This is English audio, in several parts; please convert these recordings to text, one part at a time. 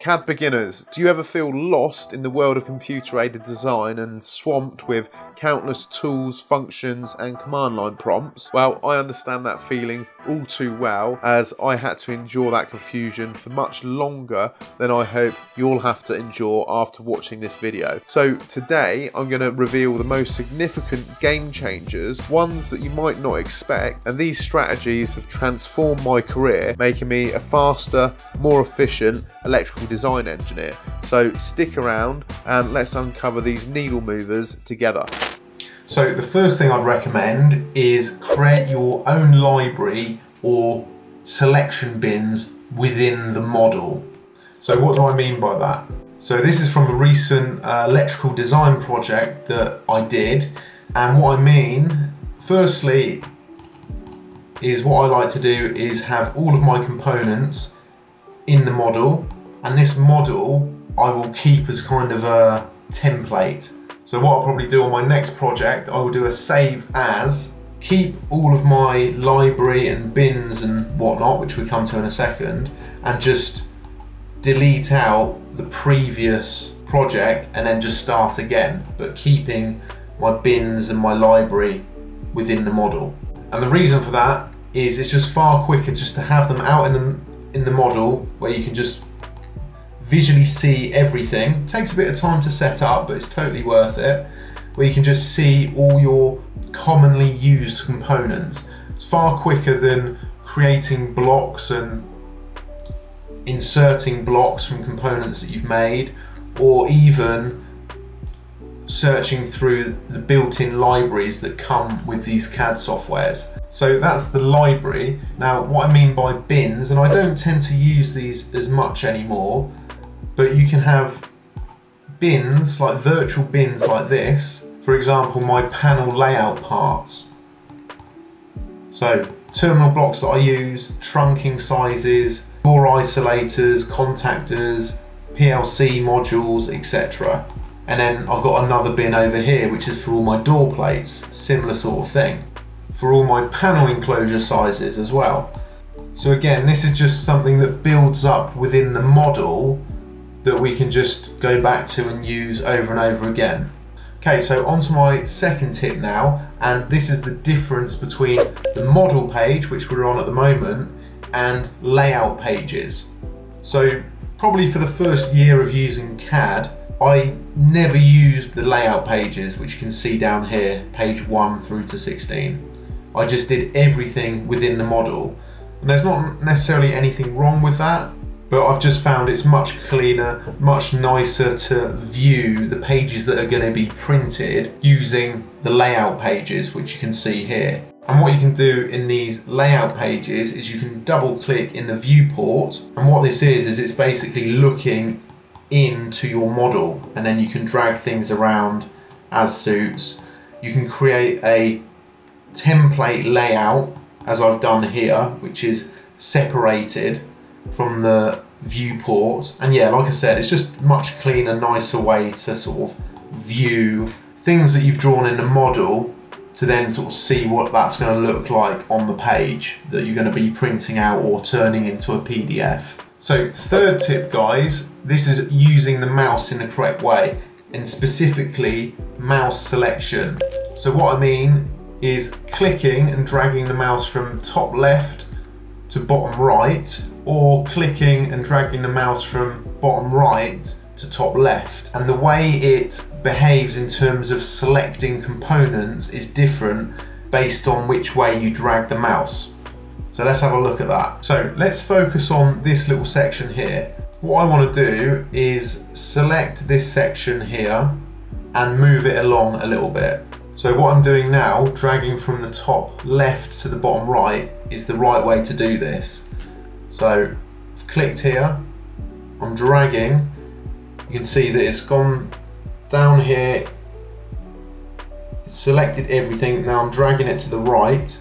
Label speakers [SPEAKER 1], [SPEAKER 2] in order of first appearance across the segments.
[SPEAKER 1] CAD beginners, do you ever feel lost in the world of computer aided design and swamped with countless tools, functions, and command line prompts? Well, I understand that feeling all too well as I had to endure that confusion for much longer than I hope you'll have to endure after watching this video. So today I'm going to reveal the most significant game changers, ones that you might not expect, and these strategies have transformed my career, making me a faster, more efficient electrical design engineer. So stick around and let's uncover these needle movers together.
[SPEAKER 2] So the first thing I'd recommend is create your own library or selection bins within the model. So what do I mean by that? So this is from a recent uh, electrical design project that I did. And what I mean, firstly, is what I like to do is have all of my components in the model. And this model I will keep as kind of a template so what I'll probably do on my next project, I will do a save as, keep all of my library and bins and whatnot, which we come to in a second, and just delete out the previous project and then just start again, but keeping my bins and my library within the model. And the reason for that is it's just far quicker just to have them out in the in the model where you can just visually see everything. Takes a bit of time to set up, but it's totally worth it. Where you can just see all your commonly used components. It's far quicker than creating blocks and inserting blocks from components that you've made, or even searching through the built-in libraries that come with these CAD softwares. So that's the library. Now what I mean by bins, and I don't tend to use these as much anymore, but you can have bins, like virtual bins like this. For example, my panel layout parts. So terminal blocks that I use, trunking sizes, door isolators, contactors, PLC modules, etc. And then I've got another bin over here, which is for all my door plates, similar sort of thing. For all my panel enclosure sizes as well. So again, this is just something that builds up within the model that we can just go back to and use over and over again. Okay, so on to my second tip now, and this is the difference between the model page, which we're on at the moment, and layout pages. So probably for the first year of using CAD, I never used the layout pages, which you can see down here, page 1 through to 16. I just did everything within the model. And there's not necessarily anything wrong with that, but I've just found it's much cleaner, much nicer to view the pages that are going to be printed using the layout pages, which you can see here. And what you can do in these layout pages is you can double click in the viewport. And what this is, is it's basically looking into your model and then you can drag things around as suits. You can create a template layout as I've done here, which is separated from the viewport. And yeah, like I said, it's just much cleaner, nicer way to sort of view things that you've drawn in the model to then sort of see what that's going to look like on the page that you're going to be printing out or turning into a PDF. So third tip guys, this is using the mouse in the correct way and specifically mouse selection. So what I mean is clicking and dragging the mouse from top left to bottom right or clicking and dragging the mouse from bottom right to top left. And the way it behaves in terms of selecting components is different based on which way you drag the mouse. So let's have a look at that. So let's focus on this little section here. What I want to do is select this section here and move it along a little bit. So what I'm doing now, dragging from the top left to the bottom right, is the right way to do this. So I've clicked here, I'm dragging, you can see that it's gone down here, it's selected everything, now I'm dragging it to the right,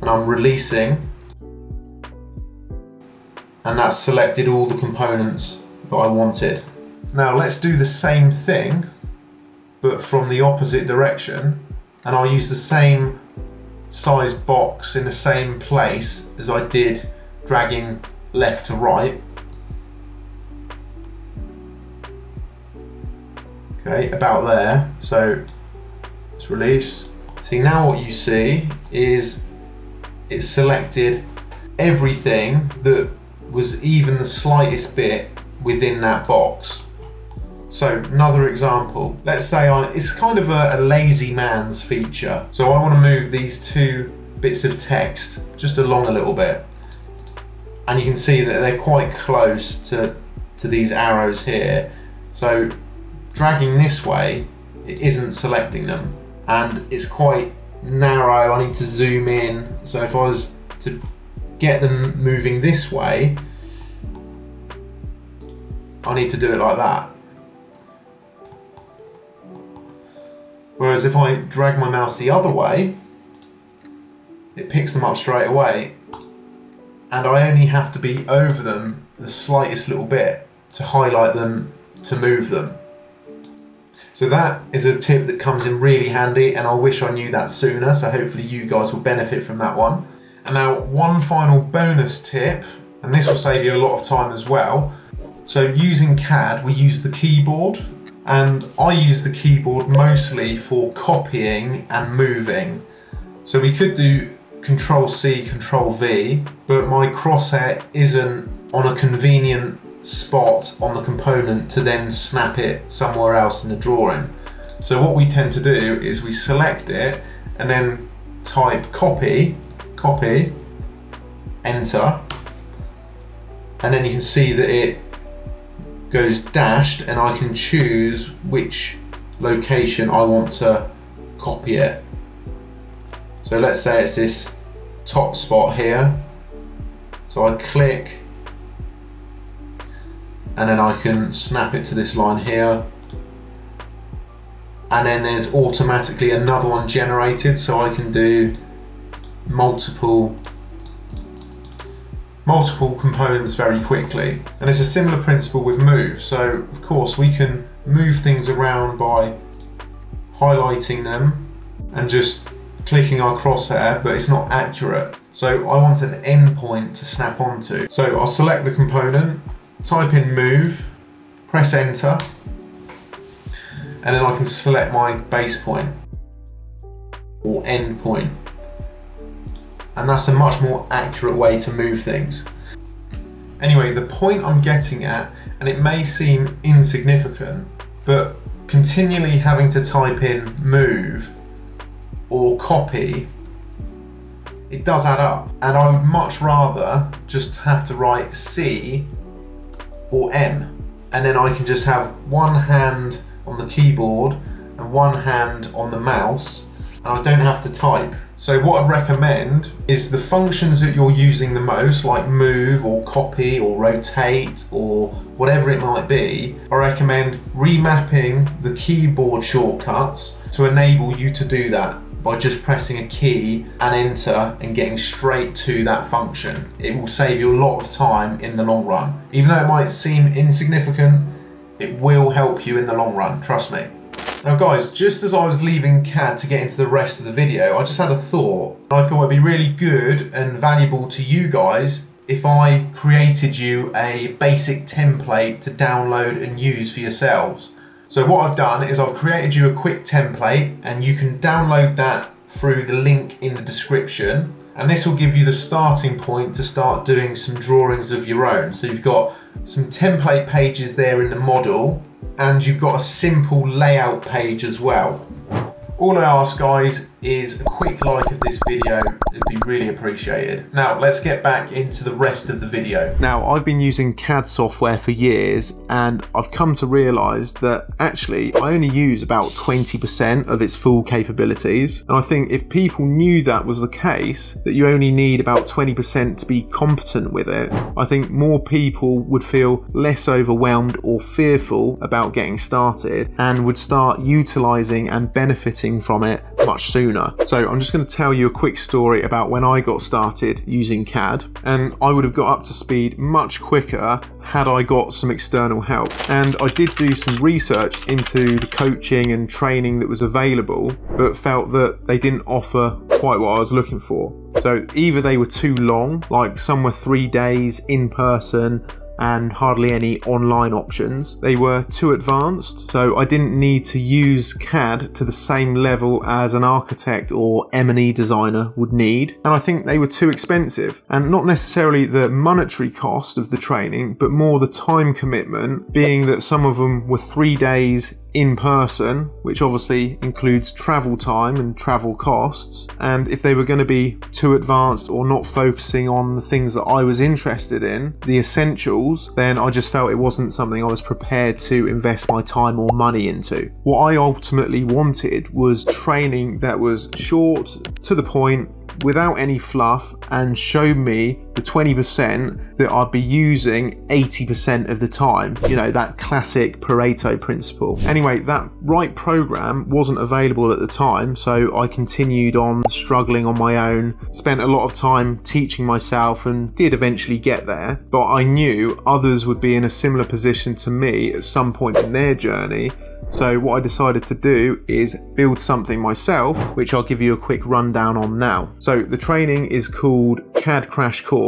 [SPEAKER 2] and I'm releasing, and that's selected all the components that I wanted. Now let's do the same thing, but from the opposite direction, and I'll use the same size box in the same place as I did dragging left to right. Okay, about there. So it's released. See now what you see is it selected everything that was even the slightest bit within that box. So another example, let's say I, it's kind of a, a lazy man's feature. So I want to move these two bits of text just along a little bit. And you can see that they're quite close to, to these arrows here. So dragging this way, it isn't selecting them. And it's quite narrow, I need to zoom in. So if I was to get them moving this way, I need to do it like that. Whereas if I drag my mouse the other way, it picks them up straight away. And I only have to be over them the slightest little bit to highlight them, to move them. So that is a tip that comes in really handy and I wish I knew that sooner. So hopefully you guys will benefit from that one. And now one final bonus tip, and this will save you a lot of time as well. So using CAD, we use the keyboard and I use the keyboard mostly for copying and moving. So we could do Control C, Control V, but my crosshair isn't on a convenient spot on the component to then snap it somewhere else in the drawing. So what we tend to do is we select it and then type copy, copy, enter, and then you can see that it goes dashed and I can choose which location I want to copy it. So let's say it's this top spot here. So I click and then I can snap it to this line here. And then there's automatically another one generated so I can do multiple multiple components very quickly. And it's a similar principle with move. So of course we can move things around by highlighting them and just clicking our crosshair, but it's not accurate. So I want an endpoint to snap onto. So I'll select the component, type in move, press enter, and then I can select my base point or endpoint and that's a much more accurate way to move things. Anyway, the point I'm getting at, and it may seem insignificant, but continually having to type in move or copy, it does add up. And I would much rather just have to write C or M. And then I can just have one hand on the keyboard and one hand on the mouse, and I don't have to type. So what I'd recommend is the functions that you're using the most, like move or copy or rotate or whatever it might be, I recommend remapping the keyboard shortcuts to enable you to do that by just pressing a key and enter and getting straight to that function. It will save you a lot of time in the long run. Even though it might seem insignificant, it will help you in the long run, trust me. Now guys, just as I was leaving CAD to get into the rest of the video, I just had a thought. I thought it'd be really good and valuable to you guys if I created you a basic template to download and use for yourselves. So what I've done is I've created you a quick template and you can download that through the link in the description and this will give you the starting point to start doing some drawings of your own. So you've got some template pages there in the model and you've got a simple layout page as well. All I ask guys is a quick like of this video, it'd be really appreciated. Now let's get back into the rest of the video.
[SPEAKER 1] Now I've been using CAD software for years and I've come to realise that actually I only use about 20% of its full capabilities and I think if people knew that was the case, that you only need about 20% to be competent with it, I think more people would feel less overwhelmed or fearful about getting started and would start utilising and benefiting from it much sooner. So I'm just going to tell you a quick story about when I got started using CAD and I would have got up to speed much quicker had I got some external help. And I did do some research into the coaching and training that was available, but felt that they didn't offer quite what I was looking for. So either they were too long, like some were three days in person, and hardly any online options. They were too advanced, so I didn't need to use CAD to the same level as an architect or M&E designer would need, and I think they were too expensive. And not necessarily the monetary cost of the training, but more the time commitment, being that some of them were three days in person, which obviously includes travel time and travel costs. And if they were going to be too advanced or not focusing on the things that I was interested in, the essentials, then I just felt it wasn't something I was prepared to invest my time or money into. What I ultimately wanted was training that was short, to the point, without any fluff and showed me the 20% that I'd be using 80% of the time. You know, that classic Pareto principle. Anyway, that right program wasn't available at the time, so I continued on struggling on my own, spent a lot of time teaching myself and did eventually get there. But I knew others would be in a similar position to me at some point in their journey so what I decided to do is build something myself, which I'll give you a quick rundown on now. So the training is called CAD Crash Course.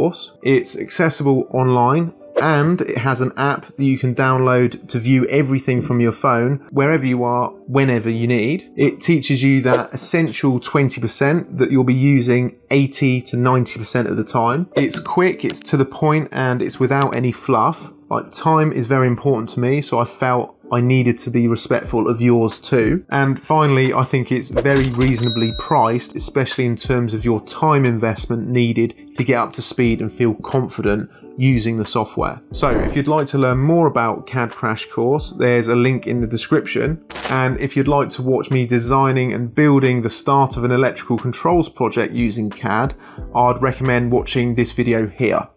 [SPEAKER 1] It's accessible online and it has an app that you can download to view everything from your phone wherever you are, whenever you need. It teaches you that essential 20% that you'll be using 80 to 90% of the time. It's quick, it's to the point, and it's without any fluff. Like time is very important to me, so I felt I needed to be respectful of yours too. And finally, I think it's very reasonably priced, especially in terms of your time investment needed to get up to speed and feel confident using the software. So if you'd like to learn more about CAD Crash Course, there's a link in the description. And if you'd like to watch me designing and building the start of an electrical controls project using CAD, I'd recommend watching this video here.